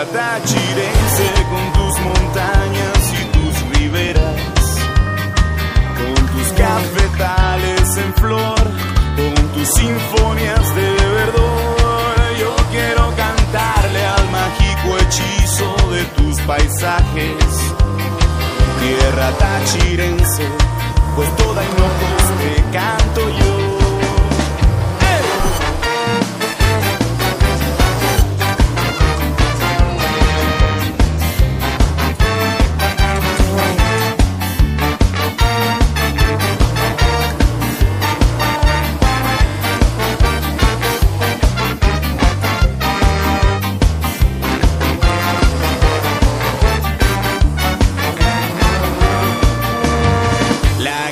tierra tachirense con tus montañas y tus riberas, con tus cafetales en flor, con tus sinfonías de verdor. Yo quiero cantarle al mágico hechizo de tus paisajes, tierra tachirense,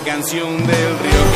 canción del río